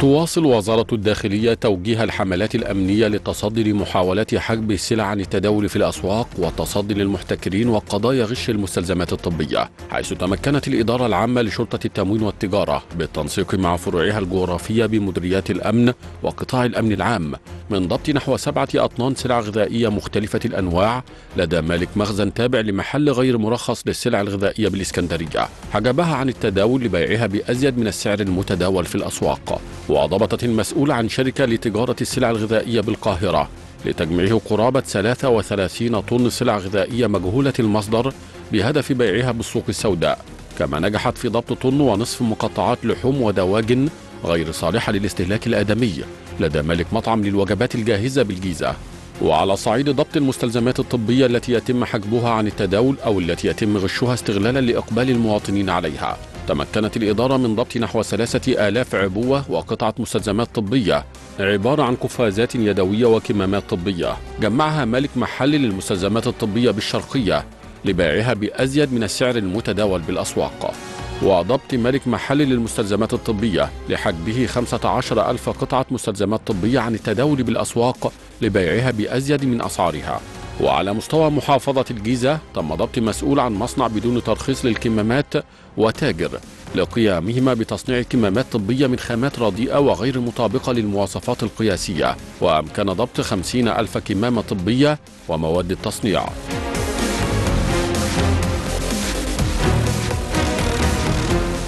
تواصل وزارة الداخلية توجيه الحملات الأمنية للتصدي لمحاولات حجب السلع عن التداول في الأسواق والتصدي للمحتكرين وقضايا غش المستلزمات الطبية حيث تمكنت الإدارة العامة لشرطة التموين والتجارة بالتنسيق مع فروعها الجغرافية بمديريات الأمن وقطاع الأمن العام. من ضبط نحو سبعة أطنان سلع غذائية مختلفة الأنواع لدى مالك مخزن تابع لمحل غير مرخص للسلع الغذائية بالإسكندرية. حجبها عن التداول لبيعها بأزيد من السعر المتداول في الأسواق. وضبطت المسؤول عن شركة لتجارة السلع الغذائية بالقاهرة لتجميعه قرابة 33 طن سلع غذائية مجهولة المصدر بهدف بيعها بالسوق السوداء. كما نجحت في ضبط طن ونصف مقطعات لحوم ودواجن غير صالحة للاستهلاك الآدمي. لدى مالك مطعم للوجبات الجاهزة بالجيزة. وعلى صعيد ضبط المستلزمات الطبية التي يتم حجبها عن التداول أو التي يتم غشها استغلالا لإقبال المواطنين عليها. تمكنت الإدارة من ضبط نحو ثلاثة آلاف عبوة وقطعة مستلزمات طبية. عبارة عن قفازات يدوية وكمامات طبية. جمعها مالك محل للمستلزمات الطبية بالشرقية لبيعها بأزيد من السعر المتداول بالأسواق. وضبط مالك محل للمستلزمات الطبية لحجبه 15 ألف قطعة مستلزمات طبية عن التداول بالأسواق لبيعها بأزيد من أسعارها. وعلى مستوى محافظة الجيزة تم ضبط مسؤول عن مصنع بدون ترخيص للكمامات وتاجر لقيامهما بتصنيع كمامات طبية من خامات رديئة وغير مطابقة للمواصفات القياسية. وأمكن ضبط خمسين ألف كمامة طبية ومواد التصنيع.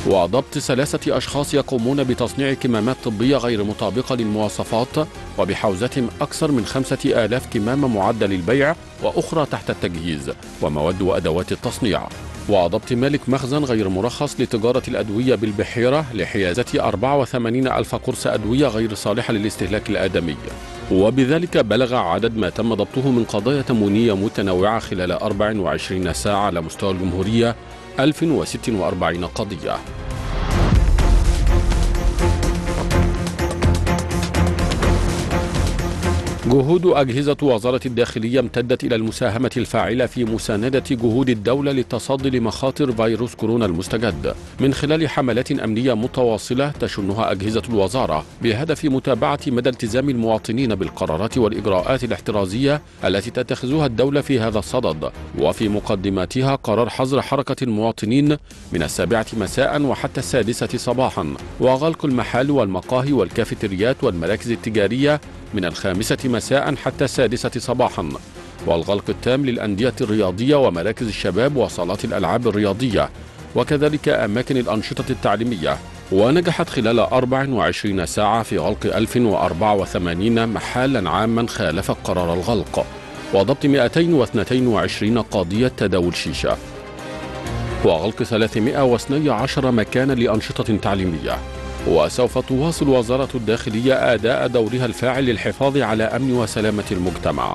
وضبط ثلاثة أشخاص يقومون بتصنيع كمامات طبية غير مطابقة للمواصفات وبحوزتهم أكثر من خمسة آلاف كمامة معدة للبيع وأخرى تحت التجهيز ومواد وأدوات التصنيع. وضبط مالك مخزن غير مرخص لتجارة الأدوية بالبحيرة لحيازة 84 ألف قرص أدوية غير صالحة للاستهلاك الآدمي. وبذلك بلغ عدد ما تم ضبطه من قضايا تموينية متنوعة خلال 24 ساعة على مستوى الجمهورية 1046 قضية. جهود أجهزة وزارة الداخلية امتدت إلى المساهمة الفاعلة في مساندة جهود الدولة للتصدي لمخاطر فيروس كورونا المستجد. من خلال حملات أمنية متواصلة تشنها أجهزة الوزارة بهدف متابعة مدى التزام المواطنين بالقرارات والإجراءات الاحترازية التي تتخذها الدولة في هذا الصدد. وفي مقدماتها قرار حظر حركة المواطنين من السابعة مساء وحتى السادسة صباحا. وغلق المحال والمقاهي والكافيتريات والمراكز التجارية من الخامسة مساء حتى السادسة صباحا والغلق التام للأندية الرياضية ومراكز الشباب وصالات الألعاب الرياضية وكذلك أماكن الأنشطة التعليمية. ونجحت خلال 24 ساعة في غلق 1084 محلا عاما خالف قرار الغلق وضبط 222 قاضية تداول شيشة. وغلق 312 مكانا لأنشطة تعليمية. وسوف تواصل وزارة الداخلية أداء دورها الفاعل للحفاظ على أمن وسلامة المجتمع.